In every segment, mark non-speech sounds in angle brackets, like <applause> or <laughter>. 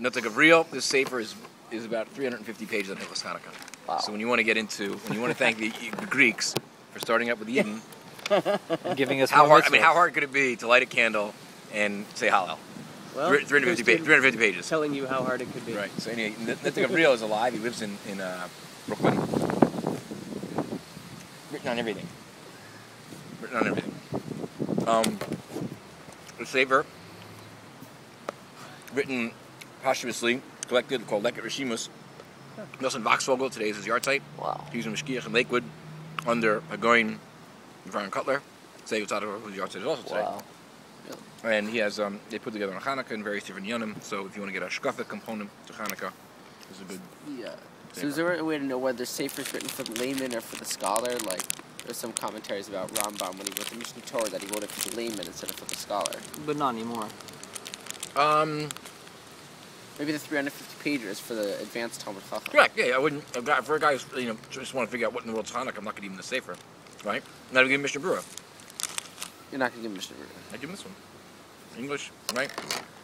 Nitei Gavriel, this Sefer is, is about 350 pages on Hilchos Hanukkah. Wow. So when you want to get into, when you want to thank the, the Greeks for starting up with Eden, <laughs> Giving us how hard, I mean, how hard could it be to light a candle and say Hallel? Well, 350, here's pa- 350 pages. Telling you how hard it could be. Right. So anyway, Nitei Gavriel is alive. He lives in in uh, Brooklyn. Written on everything. Written on everything. Um, the Sefer, written posthumously, collected, called Leket Reshimos. Nosson Wachtfogel, today is his yahrzeit. Wow. He's in Mashgiach in Lakewood, under a going Aharon Kotler. Say what's out of his yahrzeit is also today. Wow. And he has, um, they put together on Hanukkah in various different yonim. So if you want to get a shkafa component to Hanukkah, it's a good. Yeah. So is there a way to know whether Sefer is written for the layman or for the scholar? Like, there's some commentaries about Rambam when he wrote the Mishnah Torah that he wrote it for the layman instead of for the scholar. But not anymore. Um, Maybe the 350 pages for the advanced Talmud Chacham. correct. Yeah, I wouldn't. A guy, for a guy who's, you know, just want to figure out what in the world's Hanukkah, I'm not going to give him the sefer, right? Not even give him Mishnah Berurah. You're not gonna give Mishnah Berurah. I give him this one. English, right?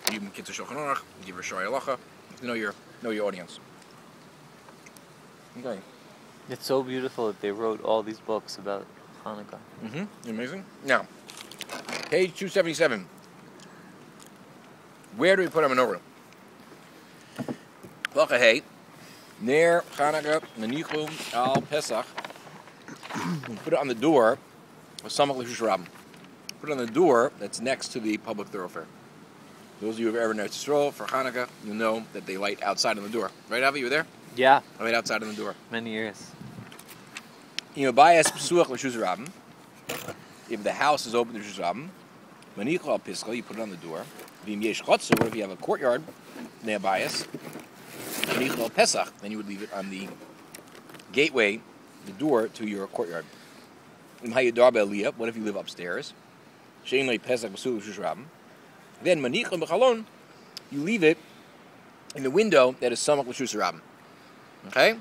You give him Kitzur Shulchan Aruch. Give her Shari Halacha. You know your know your audience. Okay. It's so beautiful that they wrote all these books about Hanukkah. Mm-hmm. Amazing. Now, page 277. Where do we put our menorah? Halacha Hey. Ner Chanukah Nenichu Al Pesach. Put it on the door of Samach Put it on the door that's next to the public thoroughfare. Those of you who have ever known Yisrael for Hanukkah, you'll know that they light outside on the door. Right, Avi? You were there? Yeah, They light outside on the door. many years. You know, bias psuach l'shuz rabim. If the house is open to shuz rabim, manichal al pischa, you put it on the door. V'im yesh chotzer, what if you have a courtyard near bias? Pesach, then you would leave it on the gateway, the door to your courtyard. What if you live upstairs? Then b'chalon, you leave it in the window that is samach l'shuz rabim. Okay?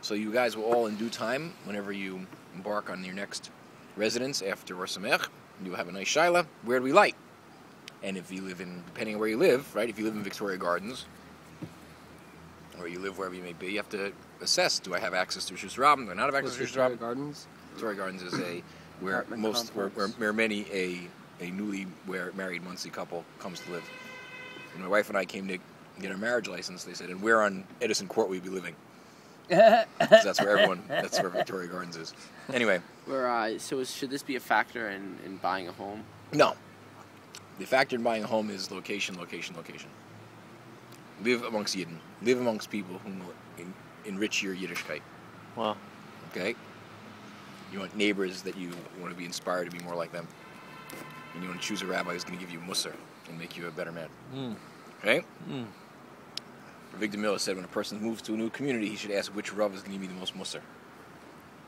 So you guys will all, in due time, whenever you embark on your next residence after Rosh Hashanah, you have a nice shaila. Where do we light? And if you live in, depending on where you live, right? If you live in Victoria Gardens, you live wherever you may be, you have to assess: Do I have access to Shus Rabin? Do I not have access to Shus Victoria Rabin? Gardens? Victoria Gardens is a where most where, where, where many a a newly where married monthly couple comes to live. When my wife and I came to get our marriage license, they said, "And where on Edison Court will you be living?" <laughs> that's where everyone. That's where Victoria Gardens is. Anyway, Where, uh, so is, should this be a factor in, in buying a home? no. The factor in buying a home is location, location, location. Live amongst Yidden. Live amongst people who will en- enrich your Yiddishkeit. Wow. Okay. You want neighbors that you want to be inspired to be more like them, and you want to choose a rabbi who's going to give you mussar and make you a better man. Mm. Okay. Mm. Victor Miller said when a person moves to a new community, he should ask which Rav is going to give me the most mussar.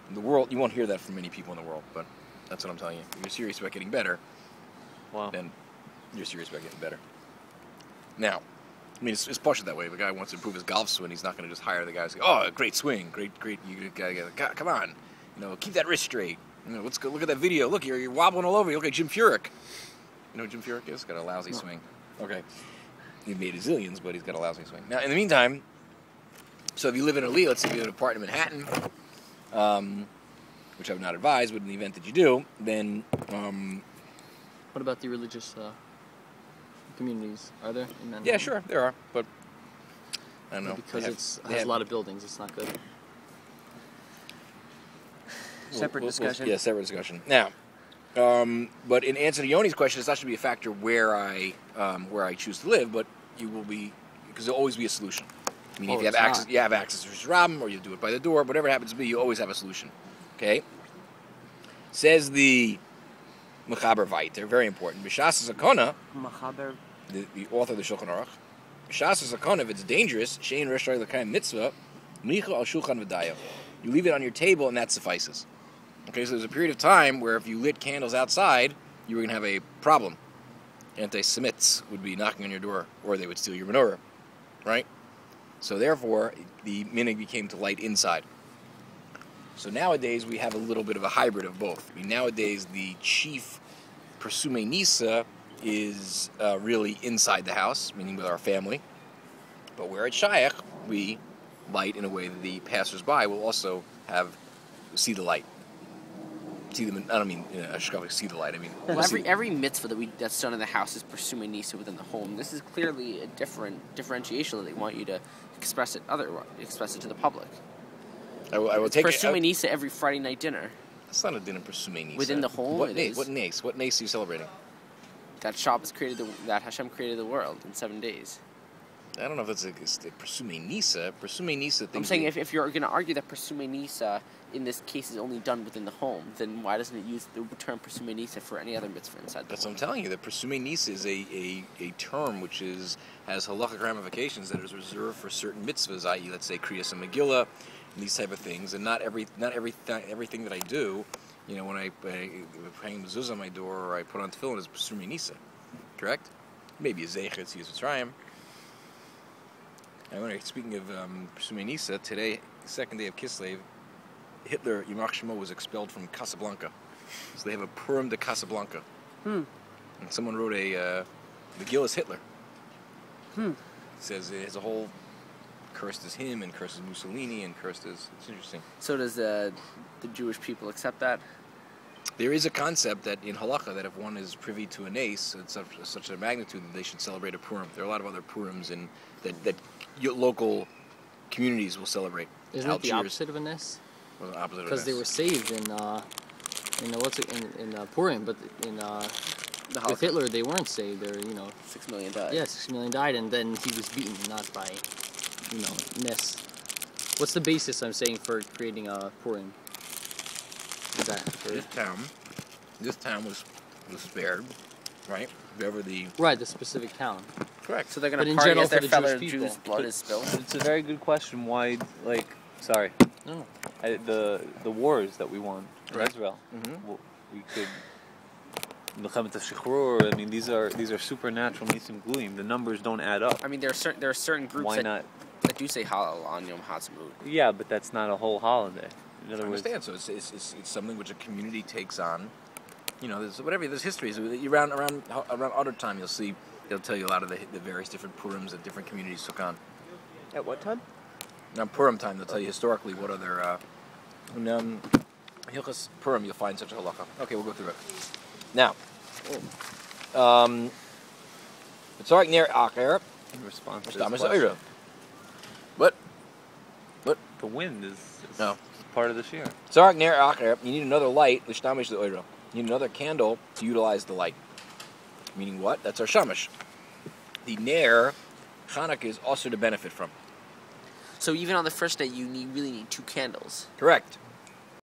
In the world, you won't hear that from many people in the world, but that's what I'm telling you. If you're serious about getting better, Wow. then you're serious about getting better. Now, I mean, it's, it's partially that way. If a guy wants to improve his golf swing, he's not going to just hire the guys. Oh, great swing, great, great. You gotta, gotta, come on, you know, keep that wrist straight. You know, let's go look at that video. Look, you're, you're wobbling all over. You look like Jim Furyk. You know who Jim Furyk is? Got a lousy No. swing. Okay, he made a zillions, but he's got a lousy swing. Now, in the meantime, so if you live in a Lee, let's say you in an apartment in Manhattan, um, which I would not advise, but in the event that you do, then um, What about the religious uh, communities? Are there? In Manhattan? Yeah, sure, there are, but I don't know. Because They have- it's has have- a lot of buildings. It's not good. we'll- Separate we'll- we'll- discussion. yeah, separate discussion. Now, um, but in answer to Yoni's question, it's not to be a factor where I um, where I choose to live, but you will be because there'll always be a solution. I mean, Oh, if you have access, not. you have access to Shram, or you do it by the door, whatever it happens to be, you always have a solution. Okay. Says the Mechaber Viter, very important. B'shas Zakona, Machaber. the, the author of the Shulchan Aruch, B'shas Zakona, if it's dangerous, Shein Rishai L'Kayim Mitzvah, Micha Al Shulchan V'dayo. You leave it on your table, and that suffices. Okay, so there's a period of time where if you lit candles outside, you were going to have a problem. Anti-Semites would be knocking on your door, or they would steal your menorah, right? So therefore, the minhag became to light inside. So nowadays we have a little bit of a hybrid of both. I mean, nowadays the chief pirsumei nisa is uh, really inside the house, meaning with our family, But where at shaykh, we light in a way that the passersby will also have see the light. See them. In, I don't mean you know, ashkavic see the light. I mean Well, see- every every mitzvah that we that's done in the house is pirsumei nisa within the home. This is clearly a different differentiation that they want you to express it other express it to the public. I will, I will take it. pursuing I, nisa every Friday night dinner. That's not a dinner pursuing Within the home, What it. What nace? What nace are you celebrating? That Shabbos created the that Hashem created the world in seven days. I don't know if it's a, it's a pirsumei nisa. Pirsumei nisa. I'm saying if, if you're going to argue that pirsumei nisa in this case is only done within the home, then why doesn't it use the term pirsumei nisa for any other mitzvah inside the That's what? I'm telling you. That pirsumei nisa is a, a, a term which is has halachic ramifications that is reserved for certain mitzvahs, i.e., let's say kriyas and Megillah, these type of things. And not every not every everything that I do, you know, when I, I hang mezuzah on my door or I put on tefillin is pirsumei nisa, correct? Maybe a zeichet use Mitzrayim. I, speaking of um, nisa, today, second day of Kislev, Hitler, Yamach Shemo, was expelled from Casablanca. So they have a Purim de Casablanca. Hmm. And someone wrote a uh, Megillus Hitler. Hmm. says it has a whole cursed as him and cursed as Mussolini and cursed as it's interesting. So does the the Jewish people accept that? There is a concept that in halacha that if one is privy to an nace at such, such a magnitude that they should celebrate a Purim. There are a lot of other Purims in that that y- local communities will celebrate. Isn't it the Algiers opposite of a ness? was the opposite Because they were saved in, uh, in uh, what's it, in, in uh, Purim, but in uh, The with Holocaust. Hitler they weren't saved. They were, you know, Six million died. yeah, six million died, and then he was beaten, not by, you know, ness. What's the basis I'm saying for creating a Purim? Is that for, this town, this town was was spared, right? Whoever the right the specific town? correct. So they're gonna in party general as their the fellow Jewish people. Jews' blood is spilled. It's a very good question. Why, like, sorry, No, no. I, the the wars that we won in Right. Israel, Mhm. w- we could. Milchemet Shichrur. I mean, these are these are supernatural nisim gluim. The numbers don't add up. I mean, there are certain there are certain groups Why that, not? That do say Hallel on Yom Ha'atzmaut. Yeah, but that's not a whole holiday. In I other words, understand. So it's, it's, it's, it's something which a community takes on. You know, there's whatever. There's histories around around around other time. You'll see. They'll tell you a lot of the, the various different Purims that different communities took on. at what time? Now Purim time, they'll tell you historically what other. Uh, in, um, Hilchas Purim, you'll find such a halacha. Okay, we'll go through it. Now, um, it's all right ner Acher. In response to Stop this Mr. question. Eira. What? The wind is, is No. part of the shiur. Zarek ner acher, you need another light, l'shtamish the oiro. You need another candle to utilize the light. Meaning what? That's our shamash. The ner, Hanukkah is also to benefit from. So even on the first day, you need really need two candles. Correct.